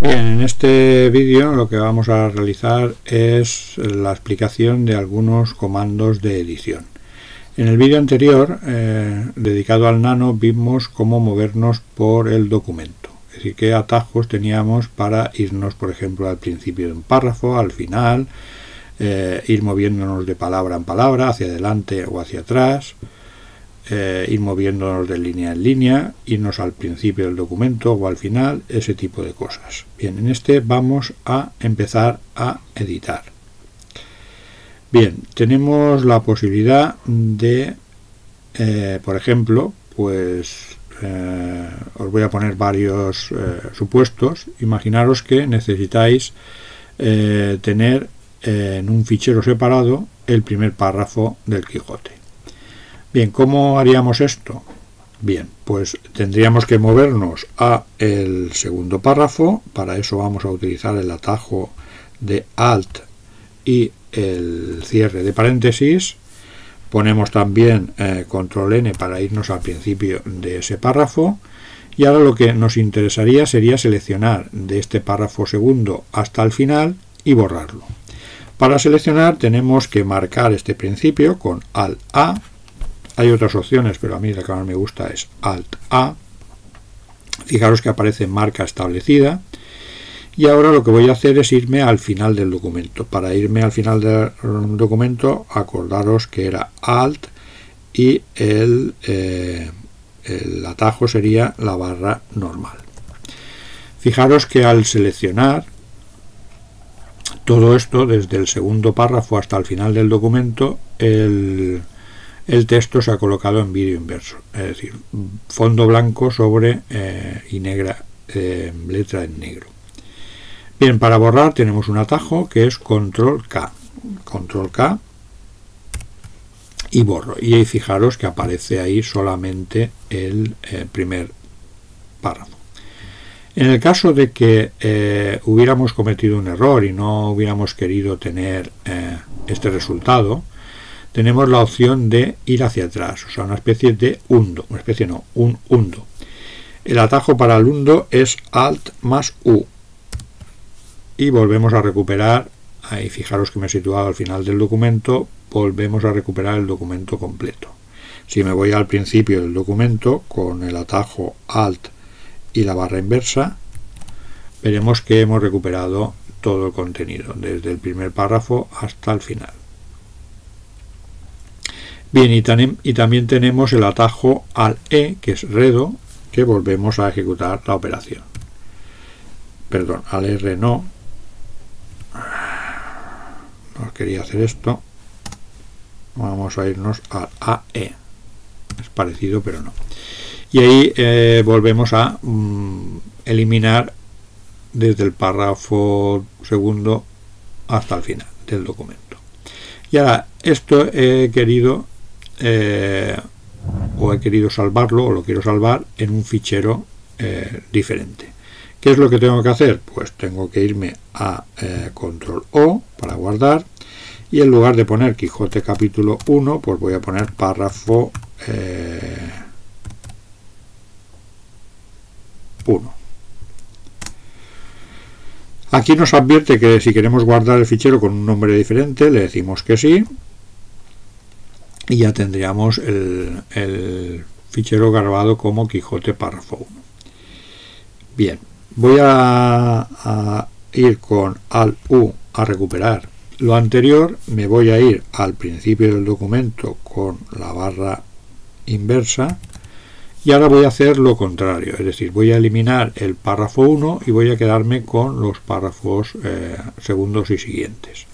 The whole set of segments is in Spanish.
Bien, en este vídeo lo que vamos a realizar es la explicación de algunos comandos de edición. En el vídeo anterior, eh, dedicado al nano, vimos cómo movernos por el documento. Es decir, qué atajos teníamos para irnos, por ejemplo, al principio de un párrafo, al final, eh, ir moviéndonos de palabra en palabra, hacia adelante o hacia atrás, eh, ir moviéndonos de línea en línea, irnos al principio del documento o al final, ese tipo de cosas. Bien, en este vamos a empezar a editar. Bien, tenemos la posibilidad de, eh, por ejemplo, pues eh, os voy a poner varios supuestos. Imaginaros que necesitáis tener en un fichero separado el primer párrafo del Quijote. Bien, ¿cómo haríamos esto? Bien, pues tendríamos que movernos a el segundo párrafo, para eso vamos a utilizar el atajo de Alt y el cierre de paréntesis, ponemos también eh, control N para irnos al principio de ese párrafo, y ahora lo que nos interesaría sería seleccionar de este párrafo segundo hasta el final y borrarlo. Para seleccionar tenemos que marcar este principio con Alt A hay otras opciones, pero a mí la que más me gusta es Alt A. Fijaros que aparece marca establecida. Y ahora lo que voy a hacer es irme al final del documento. Para irme al final del documento, acordaros que era Alt y el, eh, el atajo sería la barra normal. Fijaros que al seleccionar todo esto, desde el segundo párrafo hasta el final del documento, el, el texto se ha colocado en vídeo inverso, es decir, fondo blanco sobre eh, y negra eh, letra en negro. Bien, para borrar tenemos un atajo que es control K, control K y borro. Y ahí fijaros que aparece ahí solamente el eh, primer párrafo. En el caso de que hubiéramos cometido un error y no hubiéramos querido tener este resultado, tenemos la opción de ir hacia atrás, o sea, una especie de hundo, una especie no, un hundo. El atajo para el hundo es Alt más U. Y volvemos a recuperar, ahí fijaros que me he situado al final del documento, volvemos a recuperar el documento completo. Si me voy al principio del documento con el atajo Alt y la barra inversa, veremos que hemos recuperado todo el contenido, desde el primer párrafo hasta el final. Bien, y, también tenemos el atajo al E, que es redo, que volvemos a ejecutar la operación. Perdón, al R no. No quería hacer esto. Vamos a irnos al AE. Es parecido, pero no. Y ahí eh, volvemos a mm, eliminar desde el párrafo segundo hasta el final del documento. Y ahora, esto he querido eh, o he querido salvarlo o lo quiero salvar en un fichero eh, diferente. ¿Qué es lo que tengo que hacer? Pues tengo que irme a eh, control O para guardar y en lugar de poner Quijote capítulo 1 pues voy a poner párrafo 1. Aquí nos advierte que si queremos guardar el fichero con un nombre diferente, le decimos que sí y ya tendríamos el, fichero grabado como Quijote párrafo 1. Bien, voy a, ir con Alt U a recuperar lo anterior, me voy a ir al principio del documento con la barra inversa y ahora voy a hacer lo contrario, es decir, voy a eliminar el párrafo 1 y voy a quedarme con los párrafos eh, segundos y siguientes.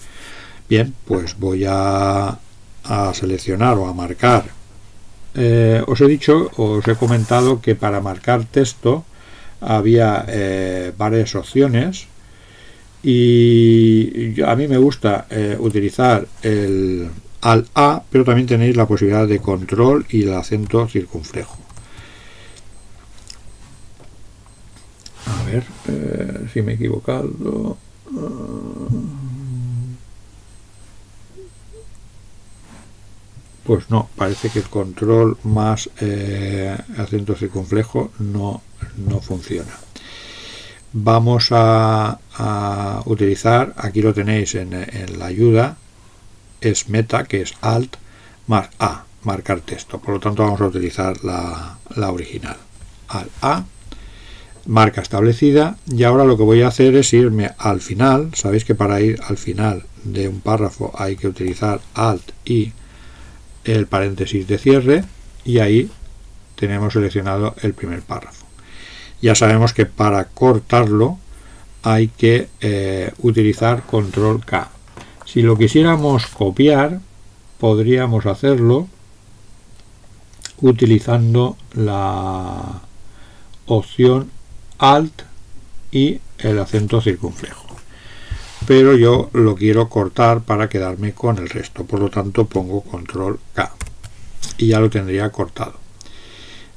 Bien, pues voy a a seleccionar o a marcar. Eh, os he dicho, os he comentado que para marcar texto había eh, varias opciones y a mí me gusta eh, utilizar el al A, pero también tenéis la posibilidad de control y el acento circunflejo. A ver si me he equivocado. Pues no, parece que el control más eh, acento circunflejo no, no funciona. vamos a, utilizar, aquí lo tenéis en, la ayuda, es meta, que es alt, más A, marcar texto. Por lo tanto vamos a utilizar la, la original. Al A, marca establecida, y ahora lo que voy a hacer es irme al final. Sabéis que para ir al final de un párrafo hay que utilizar alt y el paréntesis de cierre, y ahí tenemos seleccionado el primer párrafo. Ya sabemos que para cortarlo hay que eh, utilizar control K. Si lo quisiéramos copiar, podríamos hacerlo utilizando la opción Alt y el acento circunflejo. Pero yo lo quiero cortar para quedarme con el resto, por lo tanto pongo control K y ya lo tendría cortado.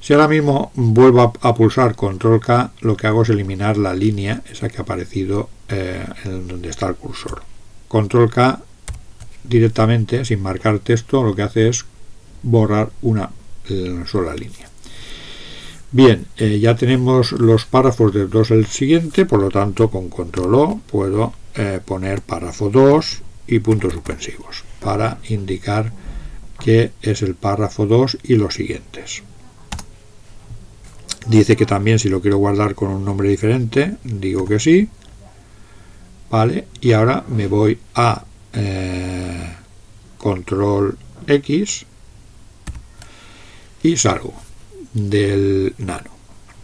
Si ahora mismo vuelvo a, pulsar control K, lo que hago es eliminar la línea, esa que ha aparecido eh, en donde está el cursor. Control K directamente, sin marcar texto, lo que hace es borrar una sola línea. Bien, eh, ya tenemos los párrafos del 2 al siguiente, por lo tanto con control O puedo eh, poner párrafo 2 y puntos suspensivos para indicar que es el párrafo 2 y los siguientes. Dice que también si lo quiero guardar con un nombre diferente, digo que sí. Vale, y ahora me voy a eh, control X y salgo del nano.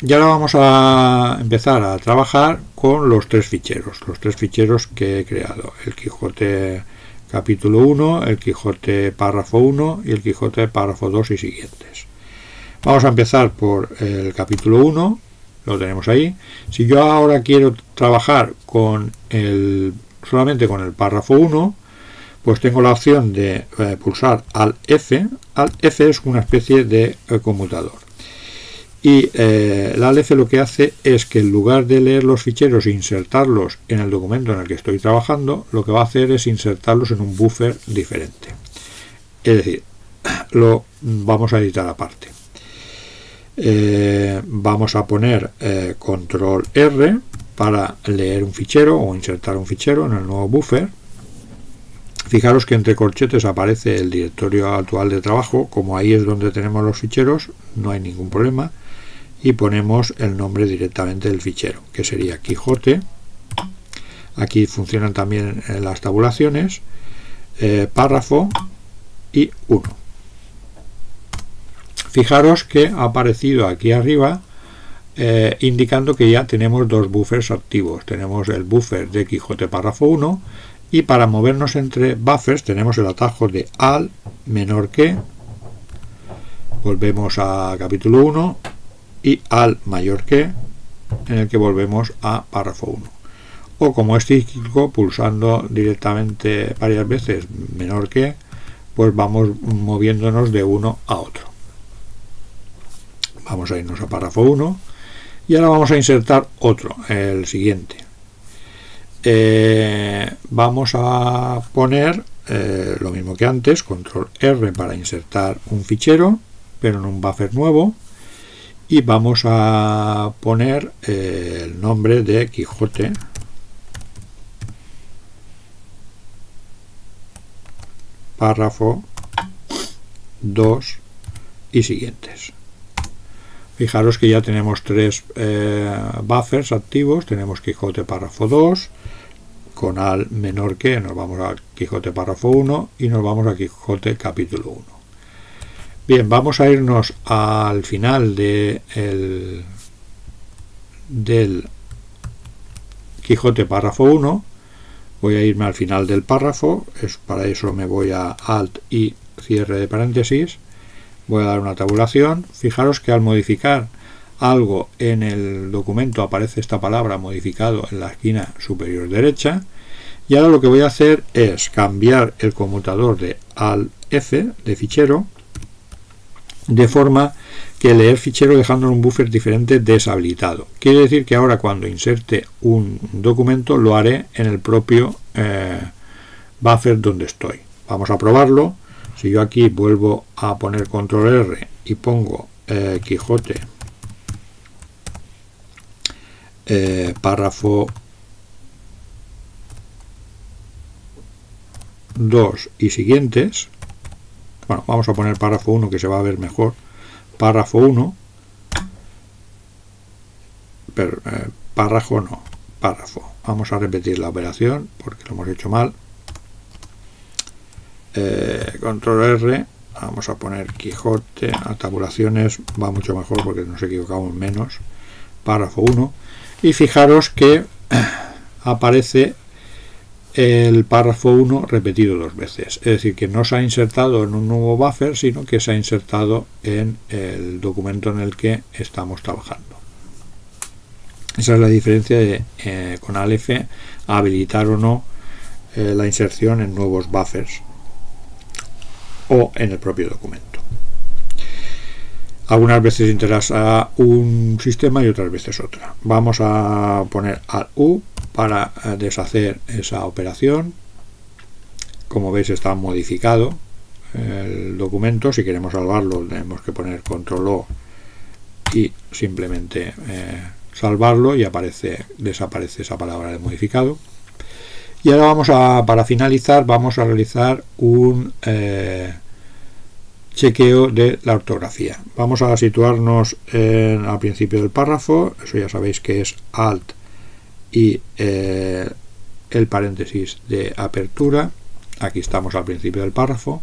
Y ahora vamos a empezar a trabajar con los tres ficheros, los tres ficheros que he creado. El Quijote capítulo 1, el Quijote párrafo 1 y el Quijote párrafo 2 y siguientes. Vamos a empezar por el capítulo 1, lo tenemos ahí. Si yo ahora quiero trabajar con el solamente con el párrafo 1, pues tengo la opción de eh, pulsar al F. Al F es una especie de eh, conmutador. Y eh, el F lo que hace es que en lugar de leer los ficheros e insertarlos en el documento en el que estoy trabajando, lo que va a hacer es insertarlos en un buffer diferente. Es decir, lo vamos a editar aparte. Eh, vamos a poner eh, control R para leer un fichero o insertar un fichero en el nuevo buffer. Fijaros que entre corchetes aparece el directorio actual de trabajo, como ahí es donde tenemos los ficheros, no hay ningún problema. Y ponemos el nombre directamente del fichero, que sería Quijote. Aquí funcionan también eh, las tabulaciones, párrafo y 1. Fijaros que ha aparecido aquí arriba eh, indicando que ya tenemos dos buffers activos. Tenemos el buffer de Quijote párrafo 1 y para movernos entre buffers tenemos el atajo de al menor que volvemos a capítulo 1 y al mayor que en el que volvemos a párrafo 1 o como es cíclico pulsando directamente varias veces menor que pues vamos moviéndonos de uno a otro Vamos a irnos a párrafo 1 y ahora vamos a insertar otro, el siguiente. Eh, vamos a poner eh, lo mismo que antes, control R para insertar un fichero, pero en un buffer nuevo. Y vamos a poner eh, el nombre de Quijote. Párrafo 2 y siguientes. Fijaros que ya tenemos tres eh, buffers activos. Tenemos Quijote párrafo 2, con al menor que, nos vamos a Quijote párrafo 1 y nos vamos a Quijote capítulo 1. Bien, vamos a irnos al final de el, del Quijote párrafo 1. Voy a irme al final del párrafo, es, para eso me voy a Alt y cierre de paréntesis voy a dar una tabulación. Fijaros que al modificar algo en el documento aparece esta palabra modificado en la esquina superior derecha. Y ahora lo que voy a hacer es cambiar el conmutador de al F de fichero de forma que leer fichero dejando un buffer diferente deshabilitado. Quiere decir que ahora cuando inserte un documento lo haré en el propio eh, buffer donde estoy. Vamos a probarlo. Si yo aquí vuelvo a poner control R y pongo eh, Quijote eh, párrafo 2 y siguientes bueno, vamos a poner párrafo 1 que se va a ver mejor. Párrafo 1 pero, eh, párrafo no párrafo. Vamos a repetir la operación porque lo hemos hecho mal. Eh, control R. Vamos a poner Quijote. A tabulaciones va mucho mejor porque nos equivocamos menos. Párrafo 1 y fijaros que aparece el párrafo 1 repetido dos veces es decir que no se ha insertado en un nuevo buffer sino que se ha insertado en el documento en el que estamos trabajando esa es la diferencia eh, con Aleph habilitar o no eh, la inserción en nuevos buffers o en el propio documento. Algunas veces interesa un sistema y otras veces otra. Vamos a poner al U para eh, deshacer esa operación. Como veis está modificado el documento. Si queremos salvarlo tenemos que poner control O y simplemente eh, salvarlo y aparece desaparece esa palabra de modificado. Y ahora vamos a, para finalizar, vamos a realizar un eh, chequeo de la ortografía. Vamos a situarnos al principio del párrafo, eso ya sabéis que es alt y eh, el paréntesis de apertura. Aquí estamos al principio del párrafo.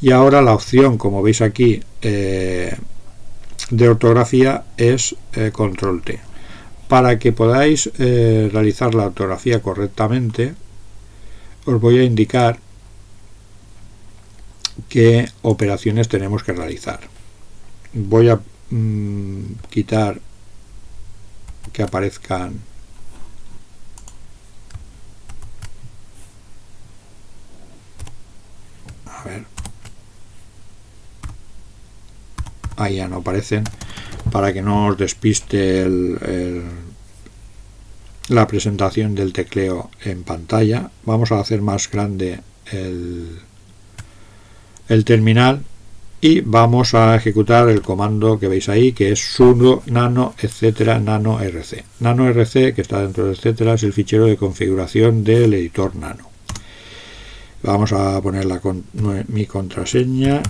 Y ahora la opción, como veis aquí, eh, de ortografía es control T para que podáis eh, realizar la ortografía correctamente os voy a indicar qué operaciones tenemos que realizar voy a mm, quitar que aparezcan a ver. Ahí ya no aparecen. Para que no os despiste la presentación del tecleo en pantalla. Vamos a hacer más grande el, el terminal. Y vamos a ejecutar el comando que veis ahí que es sudo nano etcétera nano rc nano rc que está dentro de etcétera es el fichero de configuración del editor nano vamos a poner la, mi contraseña.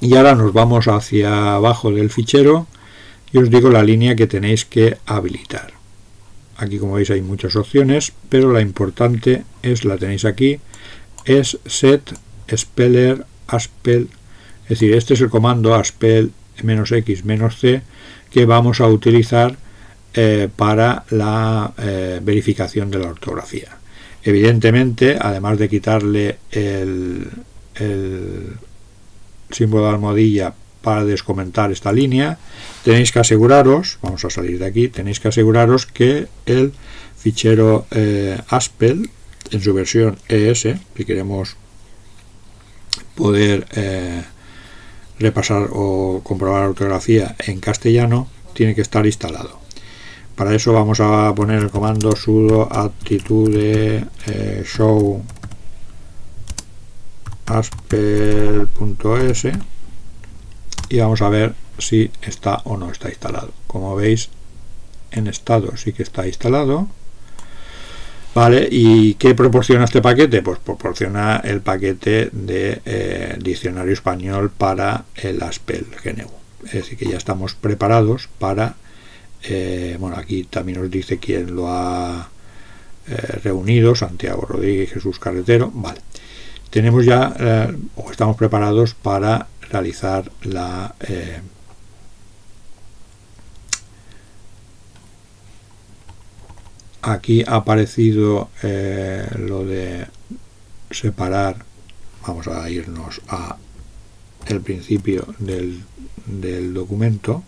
Y ahora nos vamos hacia abajo del fichero y os digo la línea que tenéis que habilitar. Aquí como veis hay muchas opciones pero la importante es la tenéis aquí es set speller aspel. Es decir este es el comando aspel "-x "-c que vamos a utilizar eh, para la eh, verificación de la ortografía evidentemente además de quitarle el símbolo de almohadilla para descomentar esta línea tenéis que aseguraros vamos a salir de aquí tenéis que aseguraros que el fichero eh, Aspel en su versión ES si queremos poder eh, repasar o comprobar la ortografía en castellano tiene que estar instalado para eso vamos a poner el comando sudo aptitude eh, show aspel.es y vamos a ver si está o no está instalado. Como veis en estado sí que está instalado. Vale y qué proporciona este paquete pues proporciona el paquete de eh, diccionario español para el aspel GNU. Es decir que ya estamos preparados para eh, bueno aquí también nos dice quién lo ha eh, reunido Santiago Rodríguez Jesús Carretero. Vale. Tenemos ya eh, o estamos preparados para realizar la aquí ha aparecido lo de separar vamos a irnos a el principio del, del documento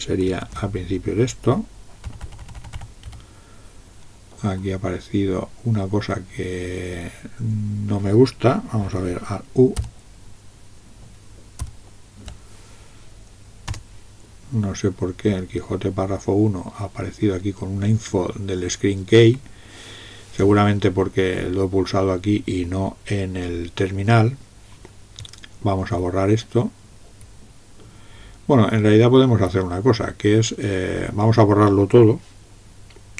sería al principio de esto. Aquí ha aparecido una cosa que no me gusta. Vamos a ver al U. No sé por qué el Quijote párrafo 1 ha aparecido aquí con una info del screen key. Seguramente porque lo he pulsado aquí y no en el terminal. Vamos a borrar esto Bueno, en realidad podemos hacer una cosa, que es, eh, vamos a borrarlo todo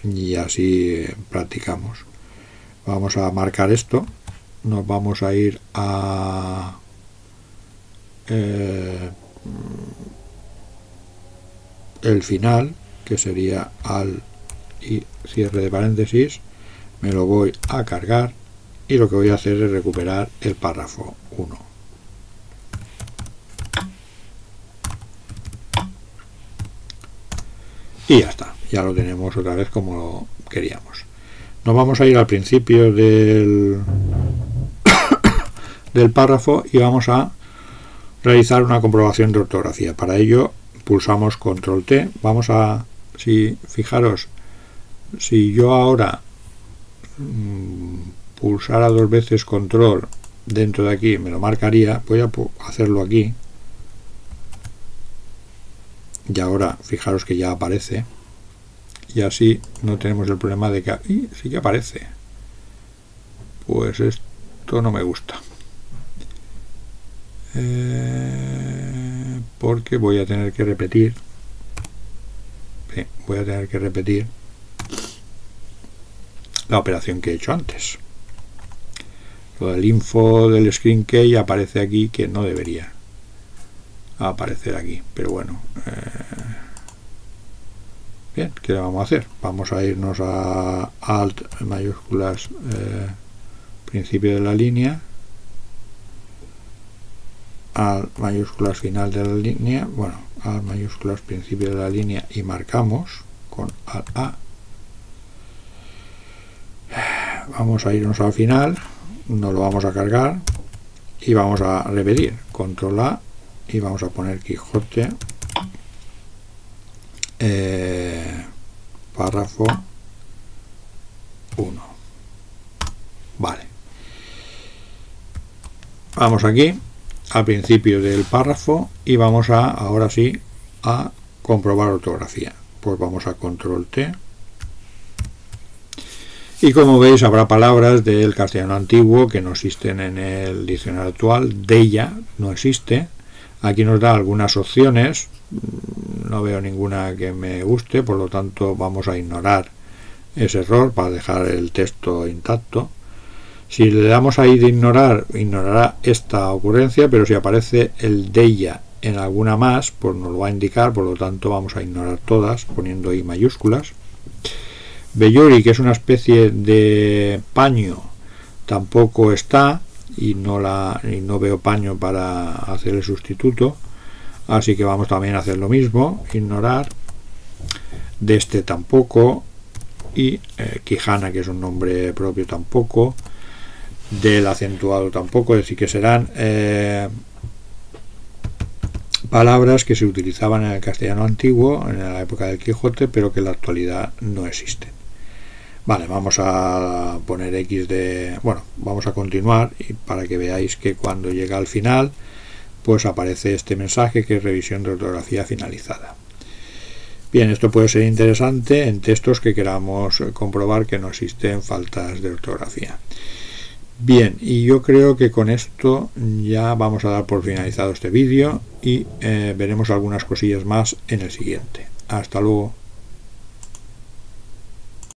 y así practicamos. Vamos a marcar esto, nos vamos a ir a eh, el final, que sería al y cierre de paréntesis, me lo voy a cargar y lo que voy a hacer es recuperar el párrafo 1. Y ya está, ya lo tenemos otra vez como queríamos. Nos vamos a ir al principio del, del párrafo y vamos a realizar una comprobación de ortografía. Para ello pulsamos control T. Vamos a, si fijaros, si yo ahora mm, pulsara dos veces control dentro de aquí me lo marcaría, voy a hacerlo aquí y ahora fijaros que ya aparece. Y así no tenemos el problema de que ¡y, sí que aparece. Pues esto no me gusta. Eh, porque voy a tener que repetir. Voy a tener que repetir la operación que he hecho antes. Lo del info del screen key aparece aquí que no debería aparecer aquí pero bueno eh, bien ¿qué vamos a hacer? vamos a irnos a alt mayúsculas eh, principio de la línea al mayúsculas final de la línea bueno al mayúsculas principio de la línea y marcamos con al a vamos a irnos al final no lo vamos a cargar y vamos a repetir control a y vamos a poner Quijote. Eh, párrafo 1 vale. Vamos aquí al principio del párrafo y vamos a ahora sí a comprobar ortografía. Pues vamos a control T. Y como veis habrá palabras del castellano antiguo que no existen en el diccionario actual. De ella no existe Aquí nos da algunas opciones, no veo ninguna que me guste, por lo tanto vamos a ignorar ese error para dejar el texto intacto. Si le damos ahí de ignorar, ignorará esta ocurrencia, pero si aparece el de ella en alguna más, pues nos lo va a indicar, por lo tanto vamos a ignorar todas poniendo i mayúsculas. Belluri, que es una especie de paño, tampoco está y no, la, y no veo paño para hacer el sustituto. Así que vamos también a hacer lo mismo ignorar. De este tampoco. Y eh, Quijana que es un nombre propio tampoco. Del acentuado tampoco. Es decir que serán eh, palabras que se utilizaban en el castellano antiguo en la época del Quijote pero que en la actualidad no existen Vale, vamos a poner X de... Bueno, vamos a continuar y para que veáis que cuando llega al final, pues aparece este mensaje que es revisión de ortografía finalizada. Bien, esto puede ser interesante en textos que queramos comprobar que no existen faltas de ortografía. Bien, y yo creo que con esto ya vamos a dar por finalizado este vídeo y eh, veremos algunas cosillas más en el siguiente. Hasta luego.